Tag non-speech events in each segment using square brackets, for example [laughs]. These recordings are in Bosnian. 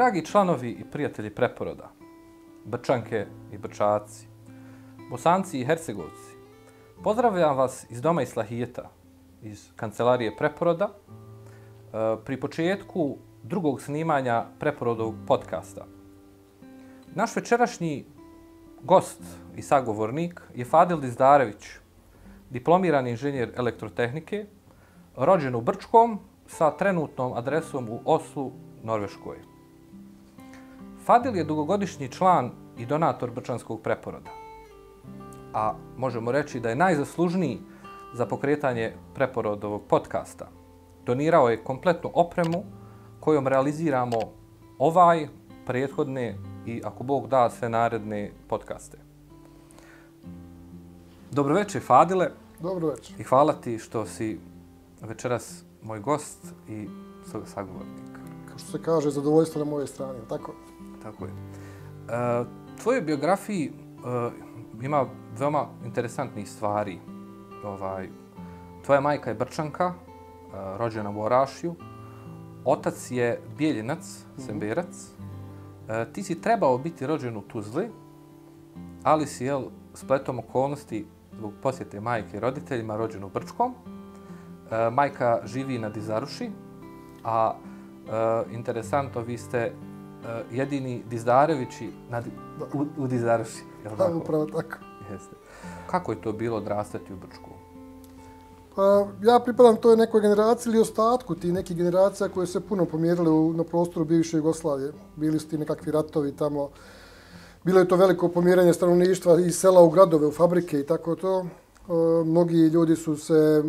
Dragi članovi i prijatelji preporoda, Brčanke i Brčaci, Bosanci i Hercegovci, pozdravljam vas iz Doma Islahijeta, iz kancelarije preporoda, e, pri početku drugog snimanja preporodovog podcasta. Naš večerašnji gost i sagovornik je Fadil Dizdarević, diplomirani inženjer elektrotehnike, rođen u Brčkom sa trenutnom adresom u Oslu, Norveškoj. Fadil je dugogodišnji član i donator Brčanskog preporoda. A možemo reći da je najzaslužniji za pokretanje preporodovog podcasta. Donirao je kompletnu opremu kojom realiziramo ovaj, prethodne i ako Bog da sve naredne podcaste. Dobro večer, Fadile. Dobro večer. I hvala ti što si večeras moj gost i sagovornik. Kao što se kaže, zadovoljstvo na moje strane, tako? Tako je. E, tvojoj biografiji e, ima veoma interesantnih stvari. Ovaj, tvoja majka je Brčanka, e, rođena u Orašju. Otac je Bijeljinac, mm -hmm. Semberac. E, ti si trebao biti rođen u Tuzli, ali si, jel, spletom okolnosti zbog posjete majke i roditeljima rođen u Brčkom. E, majka živi na Dizaruši, a e, interesantno, vi ste uh, jedini Dizdarevići na, u, u Dizdarevići. Da, tako? upravo tako. Jeste. Kako je to bilo odrastati u Brčku? Pa, ja pripadam toj nekoj generaciji ili ostatku ti nekih generacija koje se puno pomjerili u, na prostoru bivše Jugoslavije. Bili su ti nekakvi ratovi tamo. Bilo je to veliko pomjeranje stanovništva iz sela u gradove, u fabrike i tako to. E, mnogi ljudi su se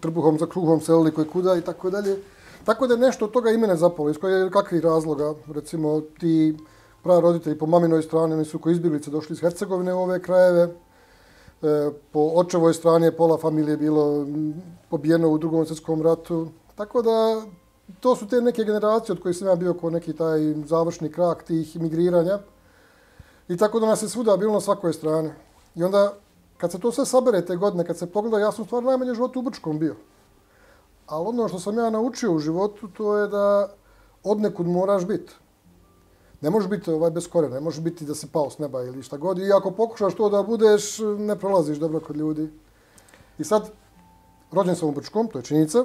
trbuhom za kruhom selili koji kuda i tako dalje. Tako da je nešto od toga i mene zapalo. Iz koje, kakvih razloga, recimo, ti praroditelji po maminoj strani, oni su koji izbjeglice došli iz Hercegovine u ove krajeve. E, po očevoj strani je pola familije bilo pobijeno u drugom svjetskom ratu. Tako da, to su te neke generacije od kojih sam ja bio kao neki taj završni krak tih imigriranja. I tako da nas je svuda bilo na svakoj strani. I onda, kad se to sve sabere te godine, kad se pogleda, ja sam stvarno najmanje život u Brčkom bio. Ali ono što sam ja naučio u životu, to je da od nekud moraš biti. Ne možeš biti ovaj bez korena, ne možeš biti da se pao s neba ili šta god. I ako pokušaš to da budeš, ne prolaziš dobro kod ljudi. I sad, rođen sam u Brčkom, to je činjenica.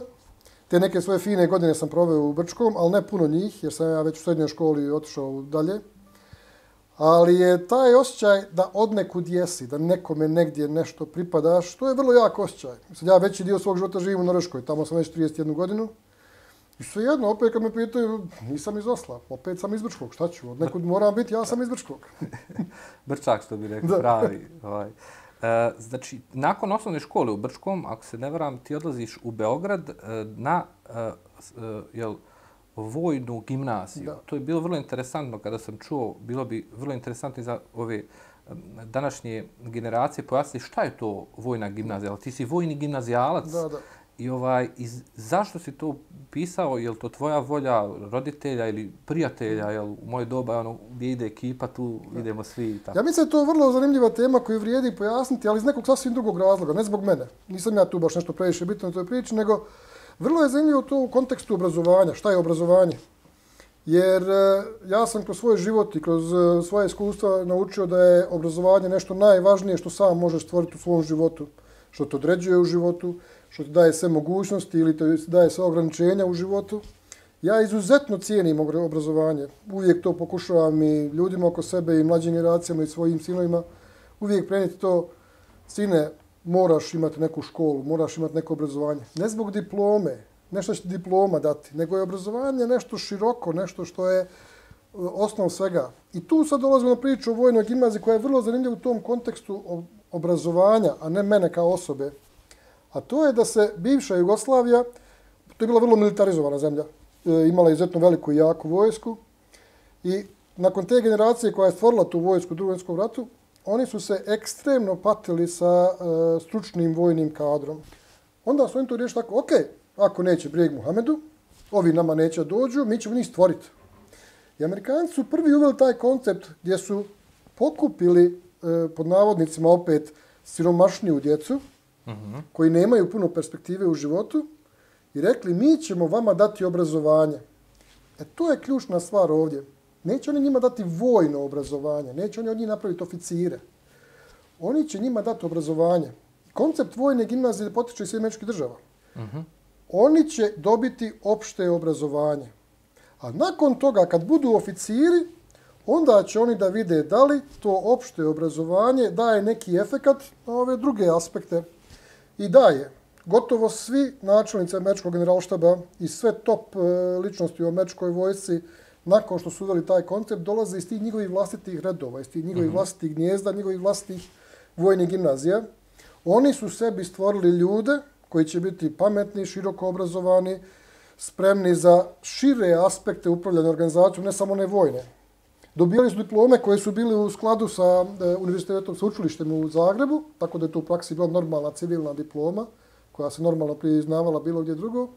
Te neke svoje fine godine sam proveo u Brčkom, ali ne puno njih, jer sam ja već u srednjoj školi otišao dalje. Ali je taj osjećaj da od nekud jesi, da nekome negdje nešto pripadaš, to je vrlo jak osjećaj. Sad ja veći dio svog života živim u Norveškoj, tamo sam već 31 godinu. I sve jedno, opet kad me pitaju, nisam iz Osla, opet sam iz Brčkog, šta ću, od nekud moram biti, ja sam iz Brčkog. [laughs] Brčak, što bi rekao, pravi. Ovaj. E, znači, nakon osnovne škole u Brčkom, ako se ne varam, ti odlaziš u Beograd e, na, e, e, jel, vojnu gimnaziju. Da. To je bilo vrlo interesantno kada sam čuo, bilo bi vrlo interesantno za ove današnje generacije pojasniti šta je to vojna gimnazija. Ali ti si vojni gimnazijalac. Da, da. I ovaj, iz, zašto si to pisao? Je to tvoja volja roditelja ili prijatelja? Jel, u moje doba ono, gdje ide ekipa, tu da. idemo svi. Tako. Ja mislim da je to vrlo zanimljiva tema koju vrijedi pojasniti, ali iz nekog sasvim drugog razloga, ne zbog mene. Nisam ja tu baš nešto previše bitno na toj priči, nego Vrlo je zanimljivo to u kontekstu obrazovanja. Šta je obrazovanje? Jer e, ja sam kroz svoj život i kroz e, svoje iskustva naučio da je obrazovanje nešto najvažnije što sam možeš stvoriti u svom životu. Što te određuje u životu, što ti daje sve mogućnosti ili te daje sve ograničenja u životu. Ja izuzetno cijenim obrazovanje. Uvijek to pokušavam i ljudima oko sebe i mlađim generacijama i svojim sinovima. Uvijek preniti to, sine, moraš imati neku školu, moraš imati neko obrazovanje. Ne zbog diplome, nešto će diploma dati, nego je obrazovanje nešto široko, nešto što je e, osnov svega. I tu sad dolazimo na priču o vojnoj gimnaziji koja je vrlo zanimljiva u tom kontekstu obrazovanja, a ne mene kao osobe. A to je da se bivša Jugoslavija, to je bila vrlo militarizovana zemlja, e, imala izuzetno veliku i jaku vojsku i nakon te generacije koja je stvorila tu vojsku u drugom ratu, oni su se ekstremno patili sa uh, stručnim vojnim kadrom. Onda su oni to riješili tako, ok, ako neće Brijeg Muhamedu, ovi nama neće dođu, mi ćemo njih stvoriti. I Amerikanci su prvi uveli taj koncept gdje su pokupili, uh, pod navodnicima opet, siromašniju djecu, uh mhm. -huh. koji nemaju puno perspektive u životu, i rekli, mi ćemo vama dati obrazovanje. E to je ključna stvar ovdje. Neće oni njima dati vojno obrazovanje, neće oni od njih napraviti oficire. Oni će njima dati obrazovanje. Koncept vojne gimnazije potiče iz američkih država. Uh -huh. Oni će dobiti opšte obrazovanje. A nakon toga, kad budu oficiri, onda će oni da vide da li to opšte obrazovanje daje neki efekat na ove druge aspekte. I daje. Gotovo svi načelnici američkog generalštaba i sve top e, ličnosti u američkoj vojsci, nakon što su uveli taj koncept, dolaze iz tih njihovih vlastitih redova, iz tih njihovih mm -hmm. vlastitih gnjezda, njihovih vlastitih vojnih gimnazija. Oni su sebi stvorili ljude koji će biti pametni, široko obrazovani, spremni za šire aspekte upravljanja organizacijom, ne samo ne vojne. Dobijali su diplome koje su bili u skladu sa e, univerzitetom, sa učilištem u Zagrebu, tako da je to u praksi bila normalna civilna diploma koja se normalno priznavala bilo gdje drugo.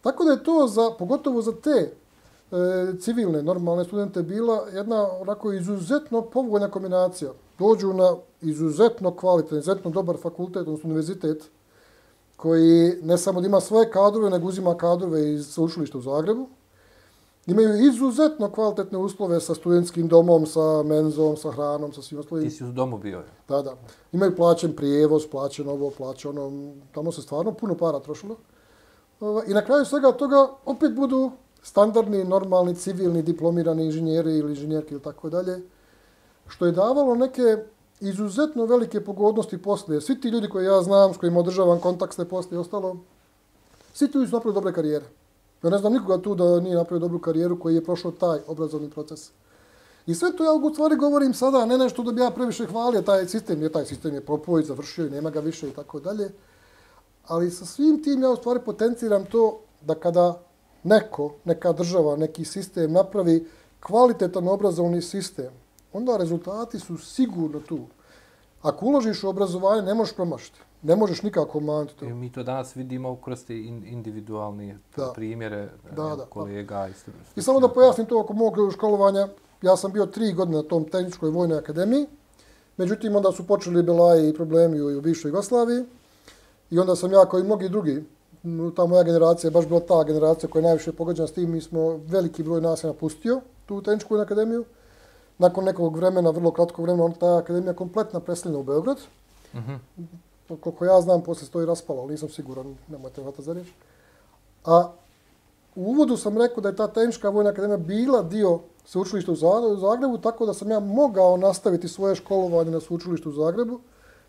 Tako da je to, za, pogotovo za te civilne, normalne studente, bila jedna onako izuzetno povoljna kombinacija. Dođu na izuzetno kvalitetno, izuzetno dobar fakultet, odnosno univerzitet, koji ne samo da ima svoje kadrove, nego uzima kadrove iz učilišta u Zagrebu, imaju izuzetno kvalitetne uslove sa studentskim domom, sa menzom, sa hranom, sa svim oslovima. Ti si u domu bio. Da, da. Imaju plaćen prijevoz, plaćen ovo, plaćen ono. Tamo se stvarno puno para trošilo. I na kraju svega toga opet budu standardni, normalni, civilni, diplomirani inženjeri ili inženjerke ili tako dalje. Što je davalo neke izuzetno velike pogodnosti poslije. Svi ti ljudi koje ja znam, s kojima održavam kontakte poslije i ostalo, svi ti su napravili dobre karijere. Ja ne znam nikoga tu da nije napravio dobru karijeru koji je prošao taj obrazovni proces. I sve to ja u stvari govorim sada, ne nešto da bi ja previše hvalio taj sistem, jer taj sistem je propoj, završio i nema ga više i tako dalje. Ali sa svim tim ja u stvari potenciram to da kada neko, neka država, neki sistem napravi kvalitetan obrazovni sistem, onda rezultati su sigurno tu. Ako uložiš u obrazovanje, ne možeš promašiti ne možeš nikako manjiti to. Mi to danas vidimo kroz te individualne da. primjere da, da, kolega. Da. I, I samo da pojasnim to oko mog školovanja, ja sam bio tri godine na tom tehničkoj vojnoj akademiji, međutim onda su počeli belaji i problemi u, u bivšoj Jugoslaviji i onda sam ja kao i mnogi drugi, ta moja generacija je baš bila ta generacija koja je najviše pogađana s tim, mi smo veliki broj nas je napustio tu tehničku akademiju. Nakon nekog vremena, vrlo kratkog vremena, ta akademija kompletna preseljena u Beograd. Mm -hmm koliko ja znam, posle stoji raspalo, ali nisam siguran, nemojte vata za riječ. A u uvodu sam rekao da je ta tehnička vojna akademija bila dio sveučilišta u Zagrebu, tako da sam ja mogao nastaviti svoje školovanje na sveučilištu u Zagrebu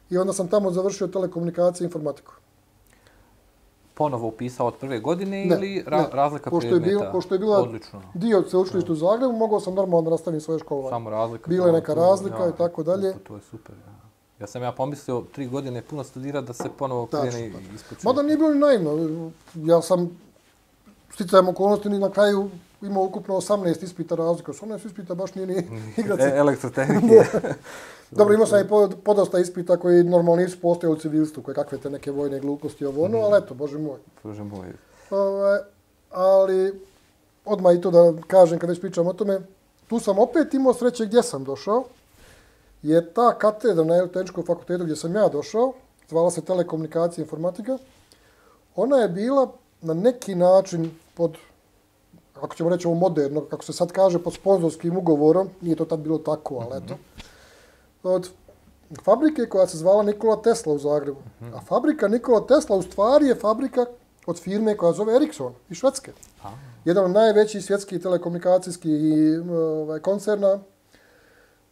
i onda sam tamo završio telekomunikacije i informatiku. Ponovo upisao od prve godine ne, ili ra ne. razlika pošto predmeta? Je bilo, pošto je bila Odlično. dio sveučilišta u Zagrebu, mogao sam normalno nastaviti svoje školovanje. Samo razlika. Bila je neka razlika ja, i tako dalje. To je super. Ja. Ja sam ja pomislio tri godine puno studira da se ponovo krene ispod Mada nije bilo ni naivno. Ja sam sticajem okolnosti ni na kraju imao ukupno 18 ispita razlika. 18 ispita baš nije ni [laughs] igrati. E, elektrotehnike. [laughs] Dobro, imao sam i podosta ispita koji normalno nisu postojali u civilstvu, koje kakve te neke vojne gluposti ovo ono, mm. ali eto, bože moj. Bože moj. Ove, ali, odmah i to da kažem kad već pričam o tome, tu sam opet imao sreće gdje sam došao je ta katedra na Elektroničkom fakultetu gdje sam ja došao, zvala se telekomunikacija i informatika, ona je bila na neki način pod, ako ćemo reći ovo moderno, kako se sad kaže, pod sponzorskim ugovorom, nije to tad bilo tako, ali eto, od fabrike koja se zvala Nikola Tesla u Zagrebu. A fabrika Nikola Tesla u stvari je fabrika od firme koja zove Ericsson iz Švedske. Jedan od najvećih svjetskih telekomunikacijskih ovaj, koncerna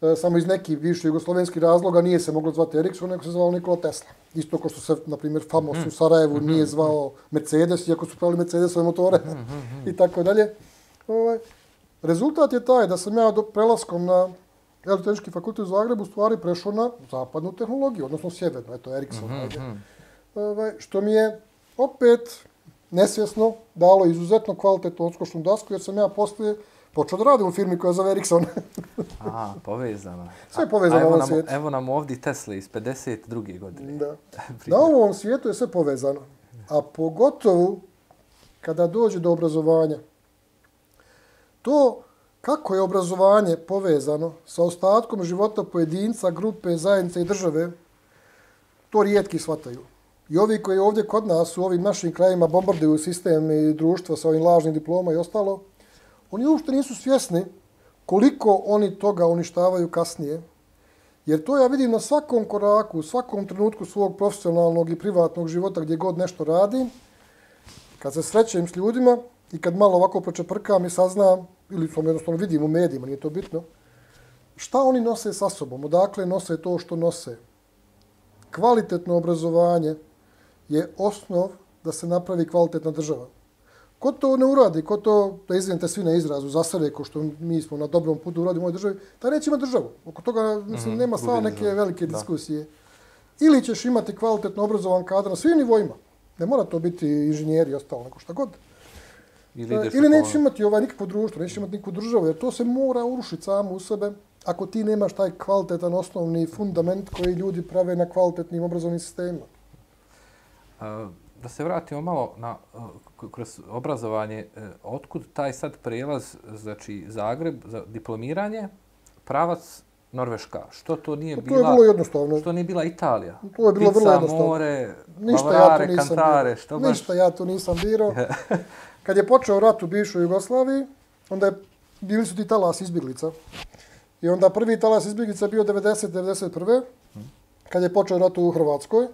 E, samo iz nekih više jugoslovenskih razloga nije se moglo zvati Ericsson, nego se zvao Nikola Tesla. Isto kao što se, na primjer, Famos u Sarajevu mhm. nije zvao Mercedes, iako su pravili Mercedesove motore mhm, mhm, [laughs] i tako dalje. Ovaj, rezultat je taj da sam ja do prelaskom na elektronički fakultet u Zagrebu stvari prešao na zapadnu tehnologiju, odnosno sjevernu, eto, Ericsson. Ovaj, što mi je opet nesvjesno dalo izuzetno kvalitetnu odskošnu dasku, jer sam ja poslije počeo da radim u firmi koja zove Ericsson. [laughs] A, povezano. Sve je povezano u ovom svijetu. Evo nam ovdje Tesla iz 52. godine. Da. [laughs] Na ovom svijetu je sve povezano. A pogotovo kada dođe do obrazovanja. To kako je obrazovanje povezano sa ostatkom života pojedinca, grupe, zajednice i države, to rijetki shvataju. I ovi koji ovdje kod nas u ovim našim krajima bombarduju sistem i društvo sa ovim lažnim diploma i ostalo, oni uopšte nisu svjesni koliko oni toga uništavaju kasnije. Jer to ja vidim na svakom koraku, u svakom trenutku svog profesionalnog i privatnog života gdje god nešto radim. Kad se srećem s ljudima i kad malo ovako pročeprkam i saznam, ili sam jednostavno vidim u medijima, nije to bitno, šta oni nose sa sobom, odakle nose to što nose. Kvalitetno obrazovanje je osnov da se napravi kvalitetna država. Ko to ne uradi, ko to, da izvinite svi na izrazu, za sebe, ko što mi smo na dobrom putu uradi u mojoj državi, taj neće imati državu. Oko toga mislim, mm, nema stava neke velike da. diskusije. Ili ćeš imati kvalitetno obrazovan kadar na svim nivoima. Ne mora to biti inženjeri i ostalo, neko šta god. Ili, uh, ili nećeš imati ovaj nikakvo društvo, nećeš imati nikakvu državu, jer to se mora urušiti samo u sebe ako ti nemaš taj kvalitetan osnovni fundament koji ljudi prave na kvalitetnim obrazovnim sistemima. Da se vratimo malo na kroz obrazovanje, uh, otkud taj sad prelaz, znači Zagreb za diplomiranje, pravac Norveška. Što to nije bila? To je bilo jednostavno. Što nije bila Italija? To je bilo Pizza, vrlo jednostavno. more, Ništa lavorare, ja to nisam kantare, biro. što baš? Ništa ja to nisam biro. [laughs] Kad je počeo rat u bivšoj Jugoslaviji, onda je, bili su ti talas izbjeglica. I onda prvi talas izbjeglica bio 90-91. Kad je počeo rat u Hrvatskoj. E,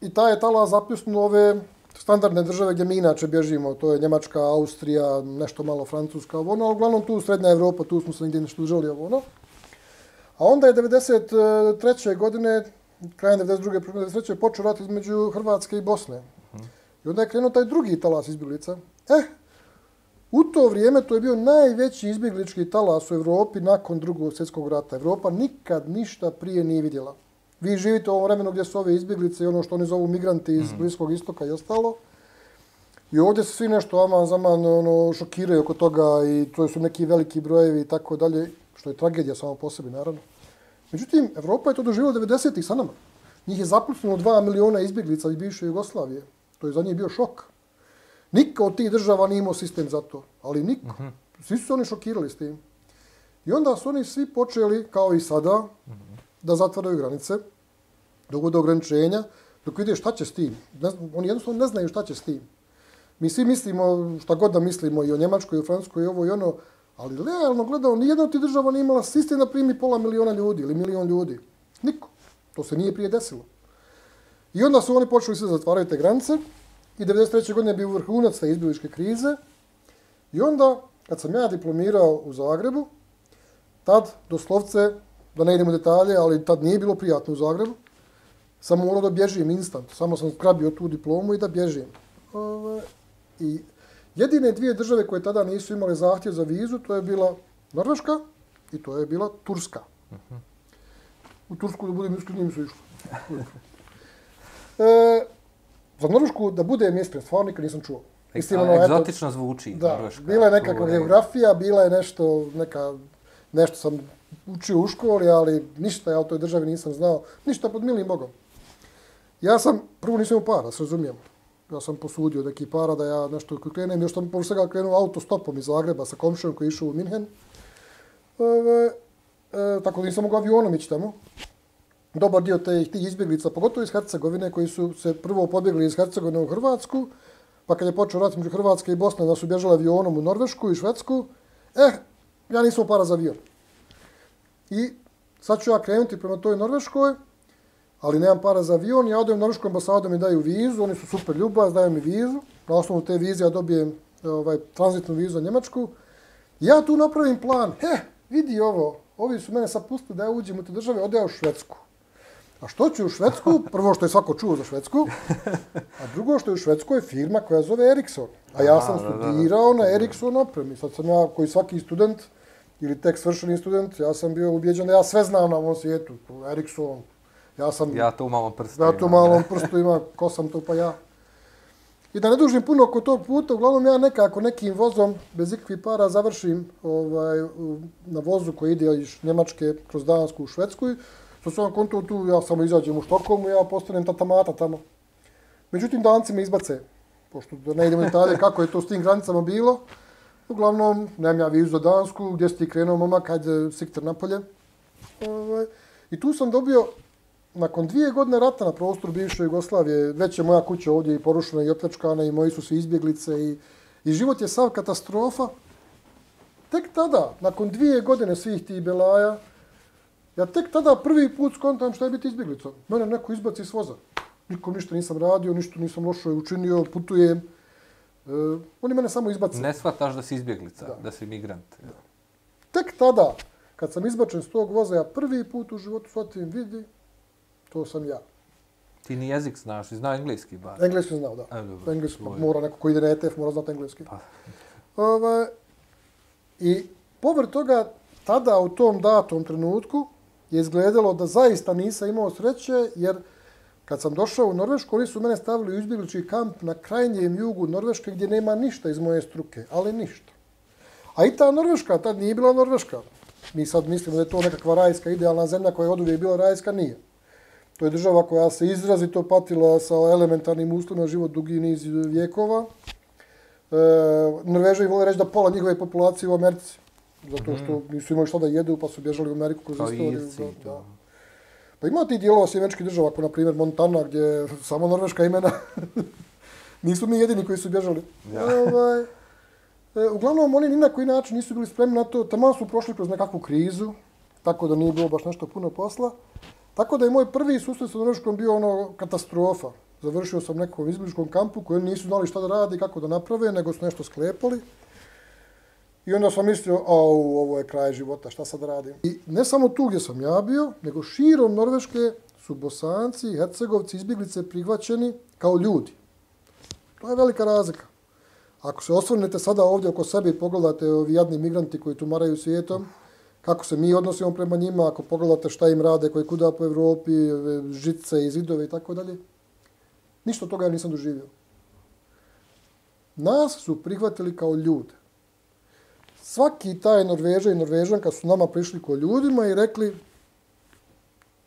I taj je talas zapljusnuo ove standardne države gdje mi inače bježimo. To je Njemačka, Austrija, nešto malo Francuska, ovo ono. Uglavnom tu Srednja Evropa, tu smo se negdje nešto želi, ovo ono. A onda je 93. godine, krajem 92. 93. počeo rat između Hrvatske i Bosne. I onda je krenuo taj drugi talas izbjeglica. Eh, u to vrijeme to je bio najveći izbjeglički talas u Evropi nakon drugog svjetskog rata. Evropa nikad ništa prije nije vidjela. Vi živite u ovom vremenu gdje su ove izbjeglice i ono što oni zovu migranti iz mm. Bliskog istoka i ostalo. I ovdje se svi nešto aman zaman ono, šokiraju oko toga i to su neki veliki brojevi i tako dalje, što je tragedija samo po sebi, naravno. Međutim, Evropa je to doživjela 90-ih sa nama. Njih je zapušljeno 2 miliona izbjeglica iz bivše Jugoslavije. To je za njih bio šok. Niko od tih država nije imao sistem za to. Ali niko. Uh -huh. Svi su oni šokirali s tim. I onda su oni svi počeli, kao i sada, uh -huh. da zatvaraju granice, dok bude ograničenja, dok vide šta će s tim. Ne, oni jednostavno ne znaju šta će s tim. Mi svi mislimo, šta god da mislimo, i o Njemačkoj, i o Francuskoj, i ovo i ono, ali realno gledao, nijedna od tih država nije imala sistem da primi pola miliona ljudi ili milion ljudi. Niko. To se nije prije desilo. I onda su oni počeli se zatvaraju te granice i 93. godine je bio vrhunac te izbiličke krize. I onda, kad sam ja diplomirao u Zagrebu, tad, doslovce, da ne idemo u detalje, ali tad nije bilo prijatno u Zagrebu, sam morao da bježim instant. Samo sam skrabio tu diplomu i da bježim. I jedine dvije države koje tada nisu imale zahtjev za vizu, to je bila Norveška i to je bila Turska. U Tursku, da budem iskrenim, su išli. E, za Norvešku da bude mjesto, stvarno nikad nisam čuo. Mislim, ono, egzotično eto, zvuči da, Norveška. Bila je nekakva geografija, bila je nešto, neka, nešto sam učio u školi, ali ništa ja o toj državi nisam znao. Ništa pod milim Bogom. Ja sam, prvo nisam imao para, se razumijem. Ja sam posudio neki para da ja nešto krenem, još sam pošto svega krenuo autostopom iz Zagreba sa komšijom koji išao u Minhen. E, e, tako da nisam mogao avionom ići tamo dobar dio te, tih izbjeglica, pogotovo iz Hercegovine, koji su se prvo pobjegli iz Hercegovine u Hrvatsku, pa kad je počeo rat među Hrvatske i Bosne, da su bježali avionom u Norvešku i Švedsku, eh, ja nisam para za avion. I sad ću ja krenuti prema toj Norveškoj, ali nemam para za avion, ja odem u Norvešku ambasadu, mi daju vizu, oni su super ljubaz, daju mi vizu, na osnovu te vize ja dobijem ovaj, tranzitnu vizu za Njemačku, ja tu napravim plan, he, vidi ovo, ovi su mene sad pustili da ja uđem u te države, ode u Švedsku. A što će u Švedsku? Prvo što je svako čuo za Švedsku, a drugo što je u Švedskoj firma koja zove Ericsson. A ja sam studirao na Ericsson opremi. Sad sam ja, koji svaki student, ili tek svršeni student, ja sam bio ubjeđen da ja sve znam na ovom svijetu. Ericsson, ja sam... Ja to u malom prstu Ja to u malom prstu ima, ko sam to pa ja. I da ne dužim puno oko tog puta, uglavnom ja nekako nekim vozom, bez ikakvih para, završim ovaj, na vozu koji ide iz Njemačke kroz Dansku u Švedsku Što se on konto tu, ja samo izađem u Štokomu, ja postanem tatamata tamo. Međutim, danci me izbace, pošto da ne idemo detalje kako je to s tim granicama bilo. Uglavnom, nemam ja vizu za Dansku, gdje si ti krenuo momak, hajde sektor napolje. Ovaj, I tu sam dobio, nakon dvije godine rata na prostoru bivše Jugoslavije, već je moja kuća ovdje i porušena i opljačkana i moji su svi izbjeglice i, i život je sav katastrofa. tek tada, nakon dvije godine svih tih belaja, ja tek tada prvi put skontam šta je biti izbjeglicom. Mene neko izbaci iz voza. Nikom ništa nisam radio, ništa nisam lošo učinio, putujem. E, oni mene samo izbaci. Ne shvataš da si izbjeglica, da, da si migrant. Da. Tek tada, kad sam izbačen s tog voza, ja prvi put u životu shvatim, vidi, to sam ja. Ti ni jezik znaš, ti znao engleski bar. Engleski znao, da. E, engleski, pa, mora neko ko ide na ETF, mora znati engleski. Pa. Ove, I povr toga, tada u tom datom trenutku je izgledalo da zaista nisam imao sreće, jer kad sam došao u Norvešku, oni su mene stavili u izbjeglički kamp na krajnjem jugu Norveške gdje nema ništa iz moje struke, ali ništa. A i ta Norveška, tad nije bila Norveška. Mi sad mislimo da je to nekakva rajska idealna zemlja koja je od uvijek bila rajska, nije. To je država koja se izrazito patila sa elementarnim uslovima život dugi niz vijekova. E, Norvežani vole reći da pola njihove populacije u Americi. Zato što mhm. nisu imali šta da jedu, pa su bježali u Ameriku kroz istoriju. Irci, da, da. Pa ima ti dijelova sjemeničkih država, ako na primjer Montana, gdje samo norveška imena. [laughs] nisu mi jedini koji su bježali. Ja. Ovaj, e, uglavnom, oni ni na koji način nisu bili spremni na to. Tamo su prošli kroz nekakvu krizu, tako da nije bilo baš nešto puno posla. Tako da je moj prvi susret sa Norveškom bio ono katastrofa. Završio sam nekom izbličkom kampu koji nisu znali šta da radi, kako da naprave, nego su nešto sklepali. I onda sam mislio, au, ovo je kraj života, šta sad radim? I ne samo tu gdje sam ja bio, nego širom Norveške su bosanci i hercegovci izbjeglice prihvaćeni kao ljudi. To je velika razlika. Ako se osvrnete sada ovdje oko sebe i pogledate ovi jadni migranti koji tu maraju svijetom, kako se mi odnosimo prema njima, ako pogledate šta im rade, koji kuda po Evropi, žice i zidove i tako dalje. Ništa toga ja nisam doživio. Nas su prihvatili kao ljude. Svaki taj Norveža i Norvežanka su nama prišli ko ljudima i rekli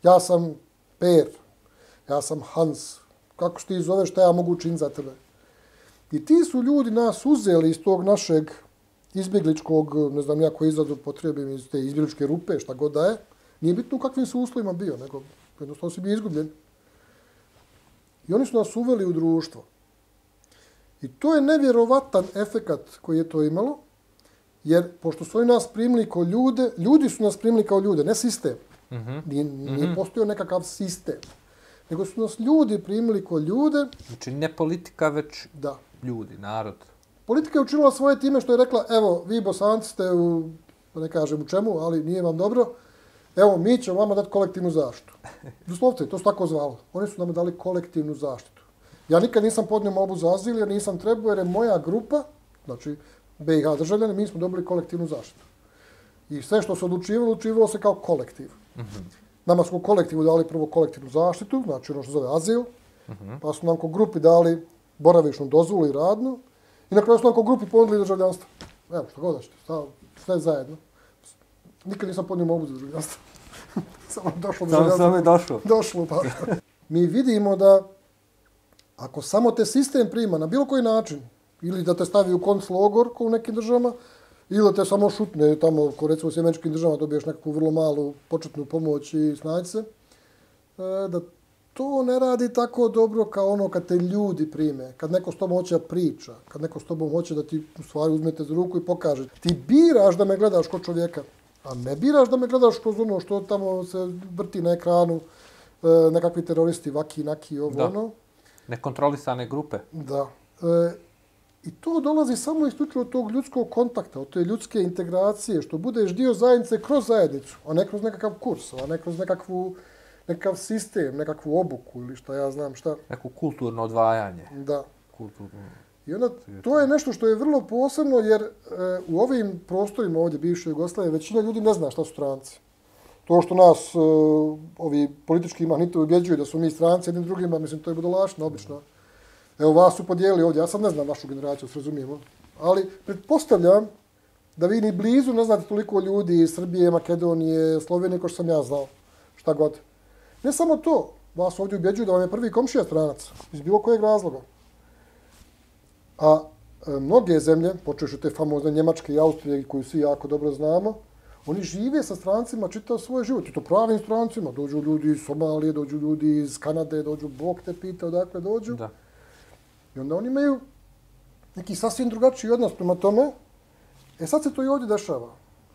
ja sam Per, ja sam Hans, kako što ti zoveš, šta ja mogu učiniti za tebe. I ti su ljudi nas uzeli iz tog našeg izbjegličkog, ne znam ja koji izradu potrebim iz te izbjegličke rupe, šta god da je, nije bitno u kakvim su uslovima bio, nego jednostavno si bio izgubljen. I oni su nas uveli u društvo. I to je nevjerovatan efekat koji je to imalo, jer pošto su oni nas primili kao ljude, ljudi su nas primili kao ljude, ne sistem. Mm -hmm. Nije, nije mm -hmm. postojao nekakav sistem. Nego su nas ljudi primili kao ljude. Znači ne politika, već da. ljudi, narod politika je učinila svoje time što je rekla, evo, vi bosanci ste u, da ne kažem u čemu, ali nije vam dobro, evo, mi ćemo vama dati kolektivnu zaštitu. [laughs] Doslovce, to su tako zvalo. Oni su nam dali kolektivnu zaštitu. Ja nikad nisam podnio mobu za azil, jer nisam trebao, jer je moja grupa, znači BiH državljane, mi smo dobili kolektivnu zaštitu. I sve što se odlučivalo, odlučivalo se kao kolektiv. Mm -hmm. Nama smo kolektivu dali prvo kolektivnu zaštitu, znači ono što zove azil, mm -hmm. pa su nam ko grupi dali boravišnu dozvolu i radnu, I na kraju smo kao grupi ponudili državljanstvo. Evo, što god dašte, sve zajedno. Nikad nisam podnio mobu za državljanstvo. [laughs] Samo došlo državljanstvo. Samo je došlo. Došlo, pa. Mi vidimo da ako samo te sistem prima na bilo koji način, ili da te stavi u konclogor ko u nekim državama, ili da te samo šutne tamo, ko recimo u sjemeničkim državama dobiješ nekakvu vrlo malu početnu pomoć i snađi se, e, da to ne radi tako dobro kao ono kad te ljudi prime, kad neko s tobom hoće da priča, kad neko s tobom hoće da ti u stvari uzmete za ruku i pokaže. Ti biraš da me gledaš kod čovjeka, a ne biraš da me gledaš kroz ono što tamo se vrti na ekranu, e, nekakvi teroristi, vaki, naki, ovo, da. ono. Nekontrolisane grupe. Da. E, I to dolazi samo isključivo od tog ljudskog kontakta, od te ljudske integracije, što budeš dio zajednice kroz zajednicu, a ne kroz nekakav kurs, a ne kroz nekakvu nekakav sistem, nekakvu obuku ili šta ja znam šta. Neko kulturno odvajanje. Da. Kulturno. I onda to je nešto što je vrlo posebno jer e, u ovim prostorima ovdje bivše Jugoslavije većina ljudi ne zna šta su stranci. To što nas e, ovi politički mahnite ubjeđuju da su mi stranci jednim drugima, mislim, to je budolašno, obično. Evo, vas su podijeli ovdje, ja sad ne znam vašu generaciju, se razumijemo. Ali pretpostavljam da vi ni blizu ne znate toliko ljudi iz Srbije, Makedonije, Slovenije, ko što sam ja znao. Šta god. Ne samo to, vas ovdje ubjeđuju da vam je prvi komšija stranac, iz bilo kojeg razloga. A e, mnoge zemlje, počeš od te famozne Njemačke i Austrije, koju svi jako dobro znamo, oni žive sa strancima čitao svoj život. I to pravim strancima. Dođu ljudi iz Somalije, dođu ljudi iz Kanade, dođu Bog te pita odakle dođu. Da. I onda oni imaju neki sasvim drugačiji odnos prema tome, E sad se to i ovdje dešava.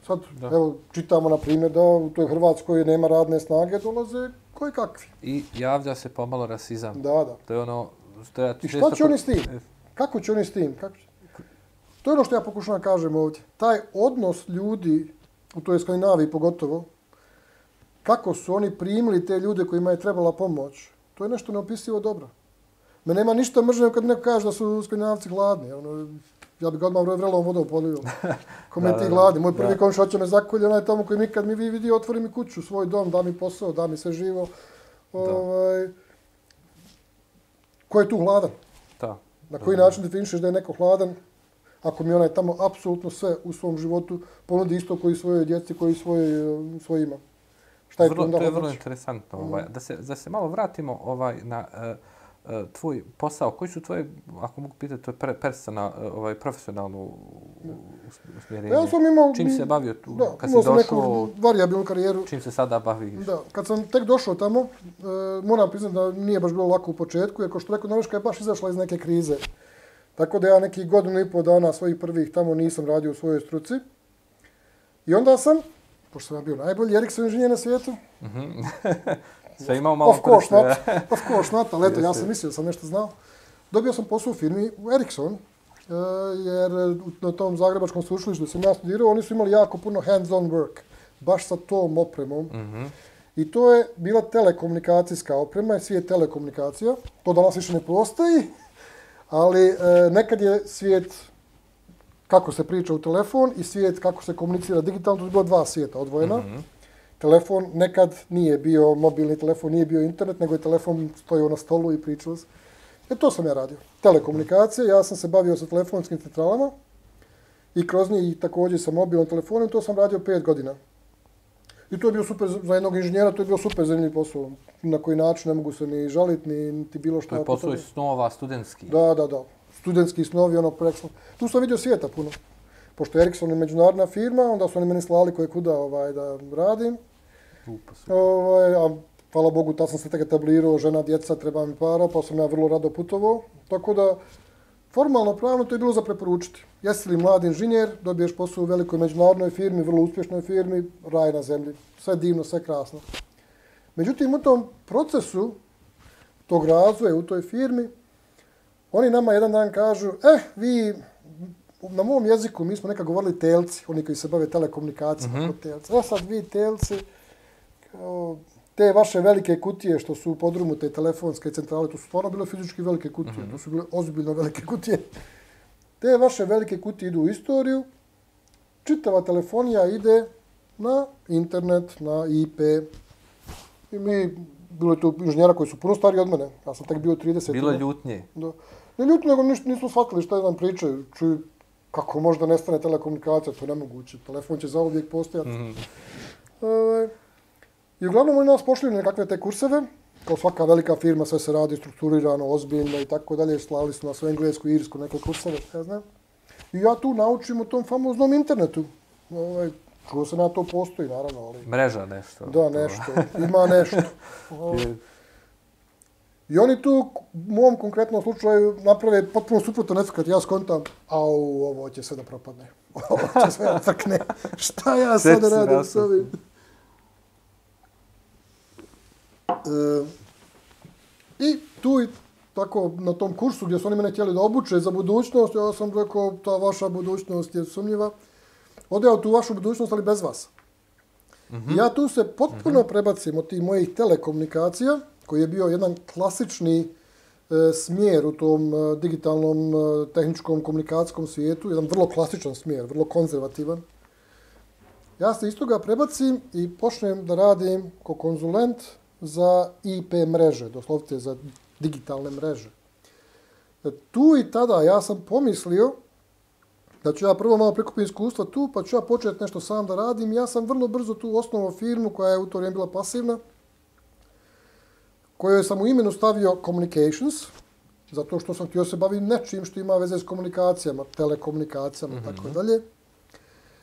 Sad, Da. evo, čitamo na primjer da u toj Hrvatskoj nema radne snage, dolaze koji kakvi. I javlja se pomalo rasizam. Da, da. To je ono... Što ja I šta će oni s tim? Kako će oni s tim? Kako će? To je ono što ja pokušavam kažem ovdje. Taj odnos ljudi, u toj Skandinaviji pogotovo, kako su oni primili te ljude kojima je trebala pomoć, to je nešto neopisivo dobro. Me nema ništa mržnje kad neko kaže da su Skandinavci gladni. Ono, ja bih ga odmah vrelom vodom polio. [laughs] Kome Da, ti da, gladni? Moj prvi da. komšija će me zakolje, onaj tamo koji nikad mi vi vidi, otvori mi kuću, svoj dom, da mi posao, da mi sve živo. Ovaj, ko je tu gladan? Da. Na koji način definišeš da je neko hladan ako mi onaj tamo apsolutno sve u svom životu ponudi isto koji svojoj djeci, koji svoj, eh, svojima. Šta je vrlo, onda to je vrlo hodaš? interesantno. Ovaj. Da, se, da se malo vratimo ovaj na uh, tvoj posao. Koji su tvoje, ako mogu pitati, to je per, persona, uh, ovaj, profesionalno us- usmjerenje? Ja sam imao... Čim se bavio tu, Da, kad si došao, neku variabilnu karijeru. čim se sada baviš? Da, kad sam tek došao tamo, e, moram priznati da nije baš bilo lako u početku, jer kao što rekao, Norveška je baš izašla iz neke krize. Tako da ja neki godinu i pol dana svojih prvih tamo nisam radio u svojoj struci. I onda sam, pošto sam ja bio najbolji Ericsson inženjer na svijetu, [laughs] Sve imao malo of course prste, not, of course not, ali eto, ja sam mislio da sam nešto znao. Dobio sam posao u firmi u Ericsson, e, jer na tom zagrebačkom sveučilištu gdje sam ja studirao, oni su imali jako puno hands-on work, baš sa tom opremom. Mhm. I to je bila telekomunikacijska oprema, svijet telekomunikacija. To danas više ne postoji, ali e, nekad je svijet kako se priča u telefon i svijet kako se komunicira digitalno, to je bilo dva svijeta odvojena. Mhm. Telefon nekad nije bio, mobilni telefon nije bio internet, nego je telefon stojao na stolu i pričao se. E to sam ja radio. Telekomunikacije, ja sam se bavio sa telefonskim centralama i kroz njih i također sa mobilnom telefonom, to sam radio pet godina. I to je bio super, za jednog inženjera to je bio super zanimljiv posao. Na koji način ne mogu se ni žaliti, ni, niti bilo To šta. je posao iz snova studentski. Da, da, da. Studentski snovi, ono, preksno. Tu sam vidio svijeta puno. Pošto Ericsson je međunarodna firma, onda su oni meni slali koje kuda ovaj, da radim. Lupa. Ovaj, a hvala Bogu, ta sam se tek etablirao, žena, djeca, treba mi para, pa sam ja vrlo rado putovao. Tako da, formalno pravno to je bilo za preporučiti. Jesi li mladi inženjer, dobiješ posao u velikoj međunarodnoj firmi, vrlo uspješnoj firmi, raj na zemlji. Sve divno, sve krasno. Međutim, u tom procesu tog razvoja u toj firmi, oni nama jedan dan kažu, eh, vi, na mom jeziku, mi smo nekad govorili telci, oni koji se bave telekomunikacijama, mm -hmm. telci. E sad vi telci, te vaše velike kutije što su u podrumu te telefonske centrale, to su stvarno bile fizički velike kutije, mm -hmm. to su bile ozbiljno velike kutije. Te vaše velike kutije idu u istoriju, čitava telefonija ide na internet, na IP. I mi, bilo je tu inženjera koji su puno stariji od mene, ja sam tek bio 30. Bilo je ljutnje. Da. Ne ljuti, nego ništa nismo shvatili šta nam pričaju. Čuj, kako možda nestane telekomunikacija, to je nemoguće. Telefon će zauvijek postojati. Mm. -hmm. I uglavnom oni nas pošli na nekakve te kurseve, kao svaka velika firma, sve se radi strukturirano, ozbiljno i tako dalje. Slavili su nas u englesku irsku neke kurseve, ja znam. I ja tu naučim o tom famoznom internetu. Ovaj, čuo sam ja to postoji, naravno, ali... Mreža nešto. Da, nešto. Ima nešto. [laughs] Je. I oni tu, u mom konkretnom slučaju, naprave potpuno suprotno nešto kad ja skontam, au, ovo će sve da propadne. [laughs] Ovo će sve da crkne. Šta ja sad radim s ovim? E, I tu i tako na tom kursu gdje su oni mene htjeli da obuče za budućnost, ja sam rekao, ta vaša budućnost je sumnjiva. Odeo tu vašu budućnost, ali bez vas. I ja tu se potpuno prebacim od tih mojih telekomunikacija, koji je bio jedan klasični e, smjer u tom e, digitalnom e, tehničkom komunikacijskom svijetu, jedan vrlo klasičan smjer, vrlo konzervativan. Ja se iz toga prebacim i počnem da radim kao konzulent za IP mreže, doslovce za digitalne mreže. E, Tu i tada ja sam pomislio da ću ja prvo malo prikupiti iskustva tu, pa ću ja početi nešto sam da radim. Ja sam vrlo brzo tu osnovao firmu koja je u to vrijeme bila pasivna, kojoj sam u imenu stavio Communications, zato što sam htio se baviti nečim što ima veze s komunikacijama, telekomunikacijama i mm -hmm. tako dalje.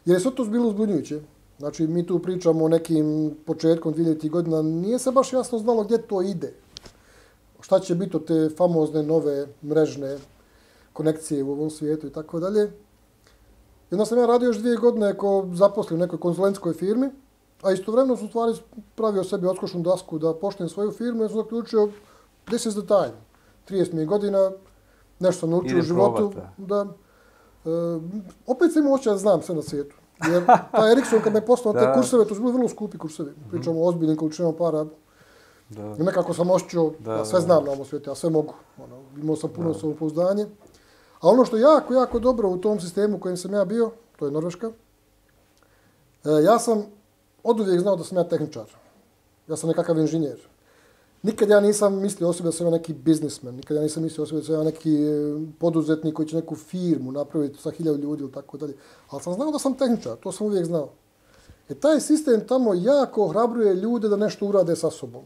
Jer je sve to bilo uzbunjujuće. Znači, mi tu pričamo o nekim početkom 2000. godina, nije se baš jasno znalo gdje to ide. Šta će biti od te famozne nove mrežne konekcije u ovom svijetu i tako dalje. I onda sam ja radio još dvije godine kao zaposlen u nekoj konsulentskoj firmi, a istovremeno sam stvari pravio sebi odskošnu dasku da poštem svoju firmu, ja sam zaključio, this is the time. 30 mi godina, nešto sam naučio u životu. da. E, opet sam imao da znam sve na svijetu. Jer taj Ericsson kad me poslao te kurseve, to su bili vrlo skupi kursevi. Pričamo o ozbiljnim količinama para. Da. I nekako sam Da, da, sve znam na ovom svijetu, ja sve mogu. Ono, imao sam puno samopouzdanje. A ono što je jako, jako dobro u tom sistemu u kojem sam ja bio, to je Norveška, e, ja sam od uvijek znao da sam ja tehničar. Ja sam nekakav inženjer. Nikad ja nisam mislio o sebi da sam ja neki biznismen, nikad ja nisam mislio o sebi da sam ja neki e, poduzetnik koji će neku firmu napraviti sa hiljadu ljudi ili tako dalje. Ali sam znao da sam tehničar, to sam uvijek znao. E taj sistem tamo jako ohrabruje ljude da nešto urade sa sobom.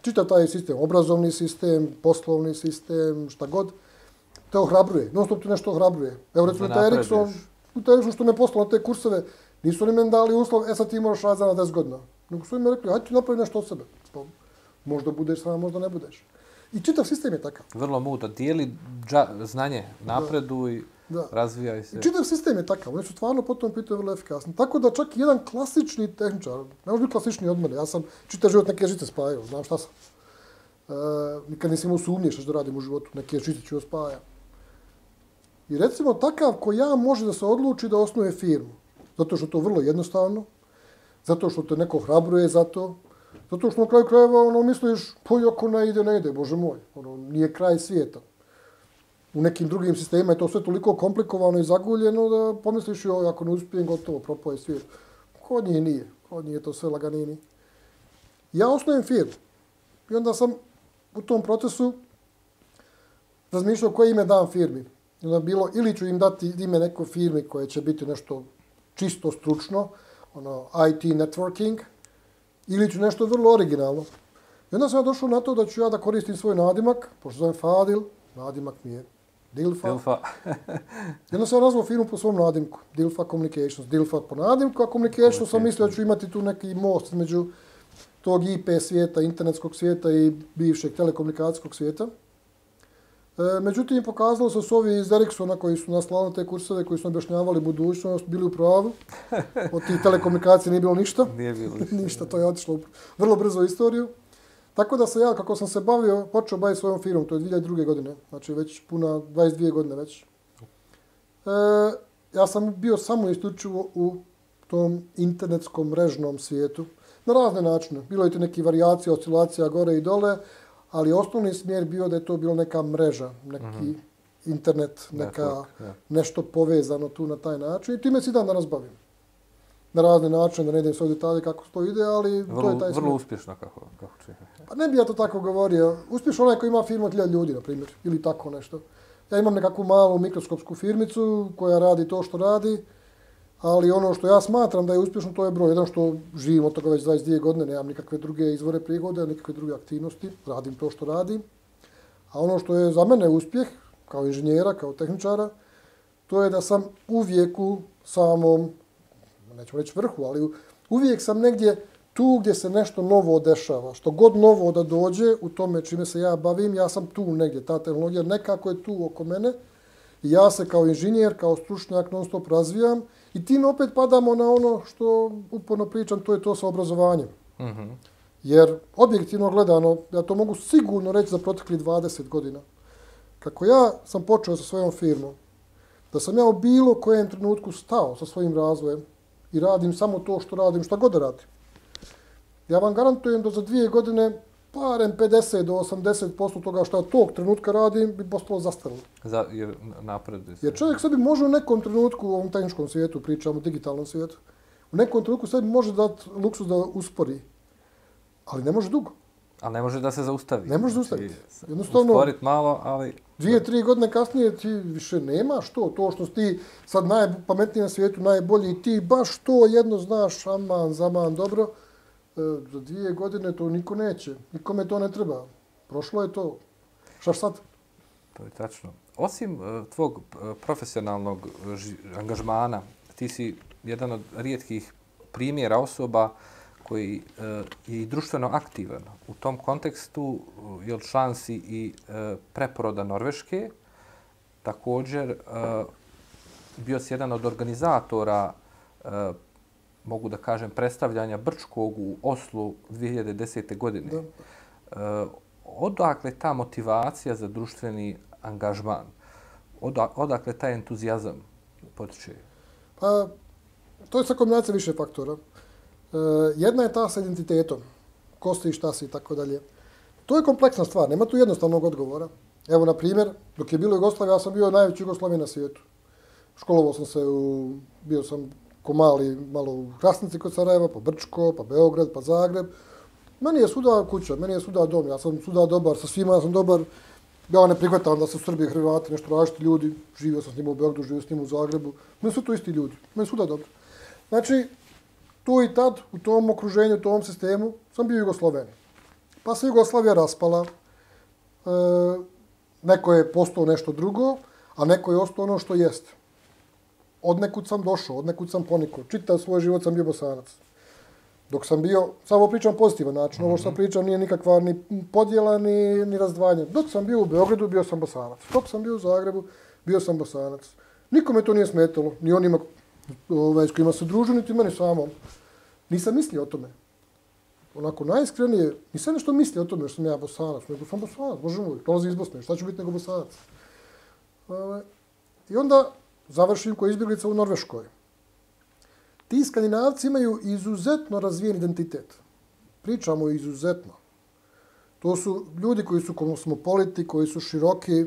Čitav taj sistem, obrazovni sistem, poslovni sistem, šta god, te ohrabruje. Non stop te nešto ohrabruje. Evo recimo taj. Ericsson, u taj Ericsson što me poslao na te kurseve, nisu oni meni dali uslov, e sad ti moraš raditi za na 10 godina. Nego su mi rekli, hajde ti napravi nešto od sebe. Možda budeš sama, možda ne budeš. I čitav sistem je takav. Vrlo mudro. Dijeli dža, znanje, napreduj, Da. razvijaj se. I čitav sistem je takav, oni su stvarno po tom pitanju vrlo efikasni. Tako da čak i jedan klasični tehničar, ne može biti klasični od mene, ja sam čitav život neke žice spajao, znam šta sam. E, nikad nisam imao sumnje što radim u životu, neke žice ću spaja. I recimo takav ko ja može da se odluči da osnuje firmu, zato što je to vrlo jednostavno, zato što te neko hrabruje za to, zato što na kraju krajeva ono, misliš, pa i ako ne ide, ne ide, bože moj, ono, nije kraj svijeta u nekim drugim sistemima je to sve toliko komplikovano i zaguljeno da pomisliš joj, ako ne uspijem, gotovo, propoje svijet. Kod njih nije. Kod njih je to sve laganini. Ja osnovim firmu. I onda sam u tom procesu razmišljao koje ime dam firmi. I onda bilo, ili ću im dati ime neko firmi koje će biti nešto čisto stručno, ono IT networking, ili ću nešto vrlo originalno. I onda sam ja došao na to da ću ja da koristim svoj nadimak, pošto zovem Fadil, nadimak mi je Dilfa. Dilfa. [laughs] I onda sam ja nazvao firmu po svom nadimku, Dilfa Communications. Dilfa po nadimku, a Communications sam mislio da ću imati tu neki most između tog IP svijeta, internetskog svijeta i bivšeg telekomunikacijskog svijeta. E, međutim, pokazalo se su ovi iz Ericssona koji su naslali na te kurseve, koji su objašnjavali budućnost, bili u pravu. Od tih telekomunikacija nije bilo ništa. [laughs] Nije bilo ništa, to je otišlo vrlo brzo u istoriju. Tako da se ja, kako sam se bavio, počeo baviti svojom firmom, to je 2002. godine, znači već puna 22 godine već. E, ja sam bio samo isključivo u tom internetskom mrežnom svijetu, na razne načine. Bilo je to neki variacija, oscilacija gore i dole, ali osnovni smjer bio da je to bilo neka mreža, neki mm -hmm. internet, neka, Network, da. nešto povezano tu na taj način i time se dan danas bavim. Na razne načine, da ne idem sve detalje kako to ide, ali to Vrlo, je taj vrlo smjer. uspješno kako, kako čini. Pa ne bi ja to tako govorio. Uspješno onaj koji ima firmu od 1000 ljudi, na primjer, ili tako nešto. Ja imam nekakvu malu mikroskopsku firmicu koja radi to što radi, ali ono što ja smatram da je uspješno, to je broj. Jedan što živim od toga već 22 godine, nemam nikakve druge izvore prihode, nikakve druge aktivnosti, radim to što radim. A ono što je za mene uspjeh, kao inženjera, kao tehničara, to je da sam uvijek u samom, neću reći vrhu, ali uvijek sam negdje tu gdje se nešto novo dešava. Što god novo da dođe u tome čime se ja bavim, ja sam tu negdje. Ta tehnologija nekako je tu oko mene. I ja se kao inženjer, kao stručnjak non stop razvijam. I tim opet padamo na ono što uporno pričam, to je to sa obrazovanjem. Mm -hmm. Jer objektivno gledano, ja to mogu sigurno reći za protekli 20 godina, kako ja sam počeo sa svojom firmom, da sam ja u bilo kojem trenutku stao sa svojim razvojem i radim samo to što radim, šta god da radim. Ja vam garantujem da za dvije godine barem 50 do 80% toga što ja tog trenutka radim bi postalo zastaralo. Za, jer napreduje se. Jer čovjek sebi može u nekom trenutku u ovom tehničkom svijetu, pričamo o digitalnom svijetu, u nekom trenutku sebi može dati luksus da uspori, ali ne može dugo. Ali ne može da se zaustavi. Ne može zaustaviti. Znači, Jednostavno- Usporit malo, ali... Dvije, tri godine kasnije ti više nemaš to, to što si ti sad najpametniji na svijetu, najbolji ti baš to jedno znaš, aman, zaman, dobro. E, za dvije godine to niko neće, nikome to ne treba. Prošlo je to. Šta sad? To je tačno. Osim uh, tvog uh, profesionalnog uh, ži- angažmana, ti si jedan od rijetkih primjera osoba koji uh, je i društveno aktivan. U tom kontekstu uh, je član si i uh, preporoda Norveške, također uh, bio si jedan od organizatora, mogu da kažem, predstavljanja Brčkog u Oslu 2010. godine. Da. E, odakle ta motivacija za društveni angažman? Odakle taj entuzijazam potiče? Pa, to je sa kombinacija više faktora. E, jedna je ta sa identitetom. Ko si, šta si i tako dalje. To je kompleksna stvar, nema tu jednostavnog odgovora. Evo, na primjer, dok je bilo Jugoslavija, ja sam bio najveći Jugoslavija na svijetu. Školovao sam se u, bio sam ko mali, malo u Krasnici kod Sarajeva, pa Brčko, pa Beograd, pa Zagreb. Meni je suda kuća, meni je suda dom, ja sam suda dobar, sa svima ja sam dobar. Ja ne prihvatam da se Srbi i Hrvati nešto različiti ljudi, živio sam s njima u Beogradu, živio s njima u Zagrebu. Meni su to isti ljudi, meni je suda dobro. Znači, tu i tad, u tom okruženju, u tom sistemu, sam bio Jugosloven. Pa se Jugoslavija raspala, e, neko je postao nešto drugo, a neko je ostao ono što jeste. Od nekud sam došao, od nekud sam ponikao. Čitav svoj život sam bio bosanac. Dok sam bio, samo pričam pozitivan način, ovo što sam mhm. pričam nije nikakva ni podjela, ni, ni razdvajanje. Dok sam bio u Beogradu, bio sam bosanac. Dok sam bio u Zagrebu, bio sam bosanac. Nikome to nije smetalo, ni onima ovaj, s kojima se družu, niti meni samom. Nisam mislio o tome. Onako, najiskrenije, nisam nešto mislio o tome što sam ja bosanac, nego sam bosanac, bože moj, dolazi iz Bosne, šta ću biti nego bosanac? Ovaj, I onda završim kao izbjeglica u Norveškoj. Ti skandinavci imaju izuzetno razvijen identitet. Pričamo izuzetno. To su ljudi koji su kosmopoliti, koji su široki, e,